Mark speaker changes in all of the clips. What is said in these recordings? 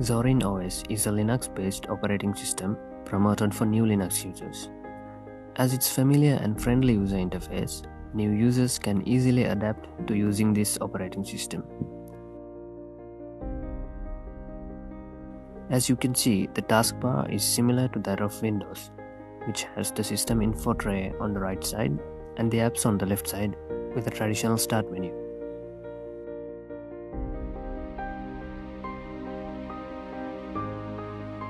Speaker 1: Zorin OS is a Linux-based operating system promoted for new Linux users. As its familiar and friendly user interface, new users can easily adapt to using this operating system. As you can see, the taskbar is similar to that of Windows, which has the system info tray on the right side and the apps on the left side with a traditional start menu.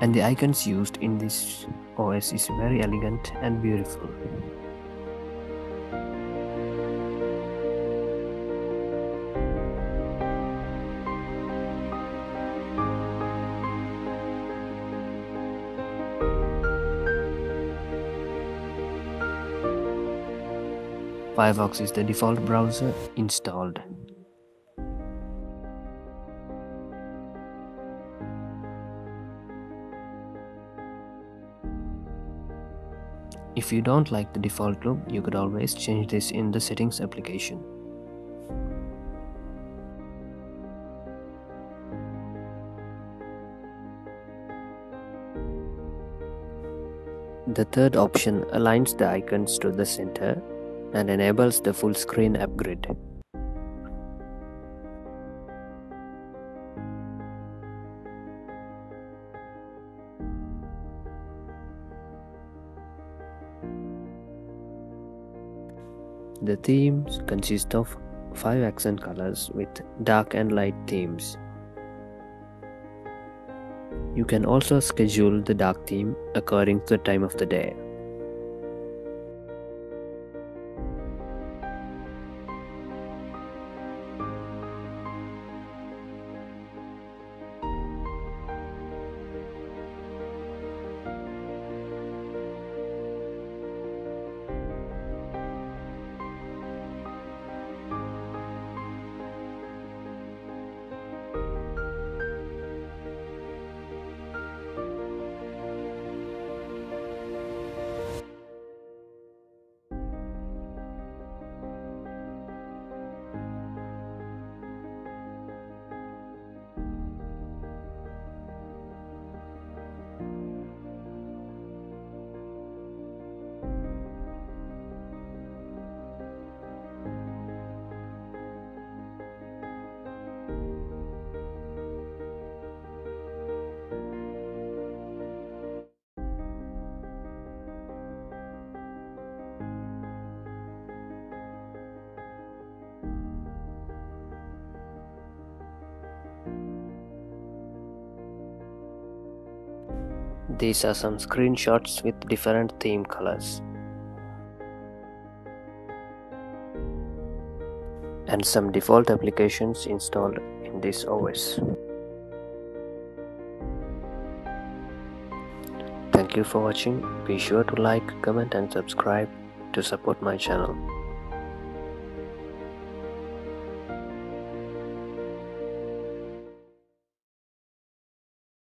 Speaker 1: And the icons used in this OS is very elegant and beautiful. Firefox is the default browser installed. If you don't like the default look, you could always change this in the settings application. The third option aligns the icons to the center and enables the full screen app The themes consist of five accent colors with dark and light themes. You can also schedule the dark theme according to the time of the day. These are some screenshots with different theme colors. And some default applications installed in this OS. Thank you for watching. Be sure to like, comment and subscribe to support my channel.